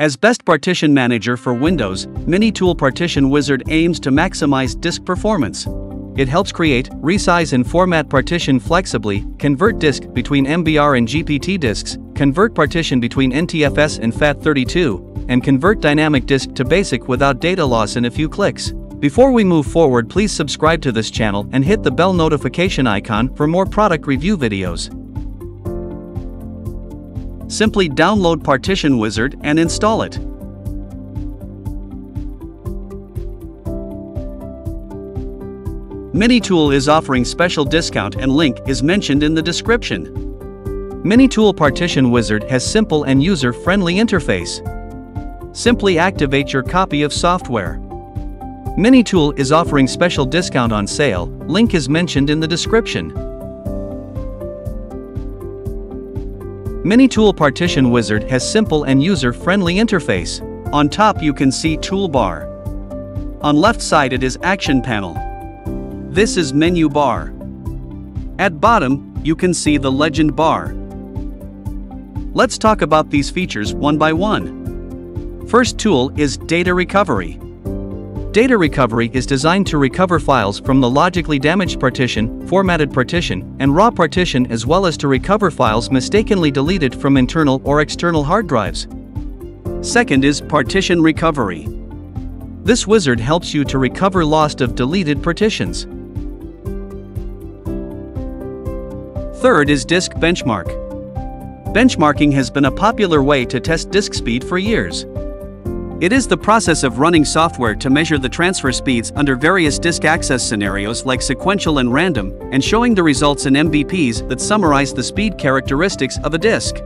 As best partition manager for Windows, Minitool Partition Wizard aims to maximize disk performance. It helps create, resize and format partition flexibly, convert disk between MBR and GPT disks, convert partition between NTFS and FAT32, and convert dynamic disk to basic without data loss in a few clicks. Before we move forward please subscribe to this channel and hit the bell notification icon for more product review videos. Simply download Partition Wizard and install it. Minitool is offering special discount and link is mentioned in the description. Minitool Partition Wizard has simple and user-friendly interface. Simply activate your copy of software. Minitool is offering special discount on sale, link is mentioned in the description. Minitool Partition Wizard has simple and user-friendly interface. On top you can see toolbar. On left side it is action panel. This is menu bar. At bottom, you can see the legend bar. Let's talk about these features one by one. First tool is data recovery. Data recovery is designed to recover files from the logically damaged partition, formatted partition, and raw partition as well as to recover files mistakenly deleted from internal or external hard drives. Second is partition recovery. This wizard helps you to recover lost of deleted partitions. Third is disk benchmark. Benchmarking has been a popular way to test disk speed for years. It is the process of running software to measure the transfer speeds under various disk access scenarios like sequential and random, and showing the results in MBPs that summarize the speed characteristics of a disk.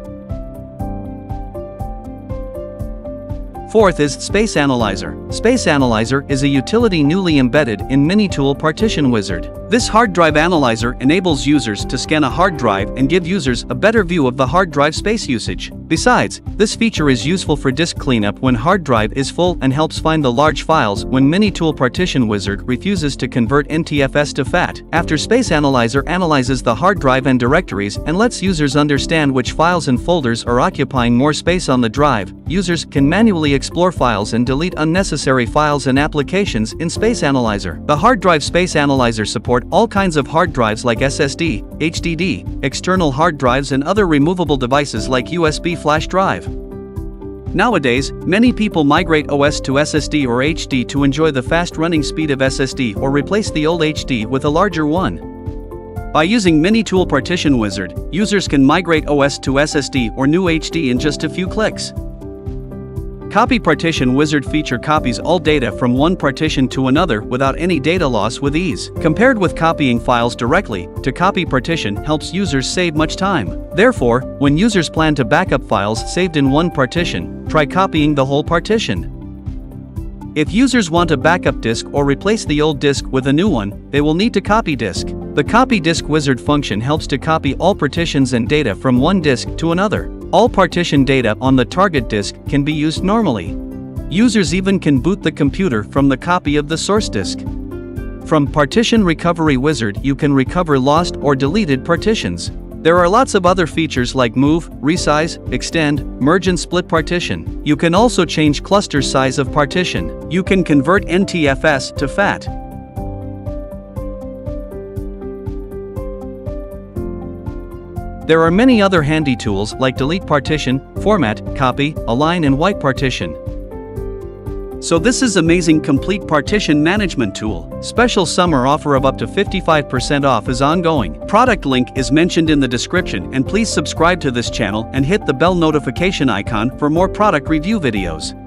Fourth is Space Analyzer. Space Analyzer is a utility newly embedded in Minitool Partition Wizard. This hard drive analyzer enables users to scan a hard drive and give users a better view of the hard drive space usage. Besides, this feature is useful for disk cleanup when hard drive is full and helps find the large files when Minitool Partition Wizard refuses to convert NTFS to FAT. After Space Analyzer analyzes the hard drive and directories and lets users understand which files and folders are occupying more space on the drive, users can manually explore files and delete unnecessary files and applications in Space Analyzer. The hard drive Space Analyzer support all kinds of hard drives like SSD, HDD, external hard drives and other removable devices like USB flash drive. Nowadays, many people migrate OS to SSD or HD to enjoy the fast running speed of SSD or replace the old HD with a larger one. By using Minitool Partition Wizard, users can migrate OS to SSD or new HD in just a few clicks. Copy Partition Wizard feature copies all data from one partition to another without any data loss with ease. Compared with copying files directly, to copy partition helps users save much time. Therefore, when users plan to backup files saved in one partition, try copying the whole partition. If users want a backup disk or replace the old disk with a new one, they will need to copy disk. The Copy Disk Wizard function helps to copy all partitions and data from one disk to another. All partition data on the target disk can be used normally. Users even can boot the computer from the copy of the source disk. From Partition Recovery Wizard you can recover lost or deleted partitions. There are lots of other features like move, resize, extend, merge and split partition. You can also change cluster size of partition. You can convert NTFS to FAT. There are many other handy tools like delete partition, format, copy, align and wipe partition. So this is amazing complete partition management tool. Special summer offer of up to 55% off is ongoing. Product link is mentioned in the description and please subscribe to this channel and hit the bell notification icon for more product review videos.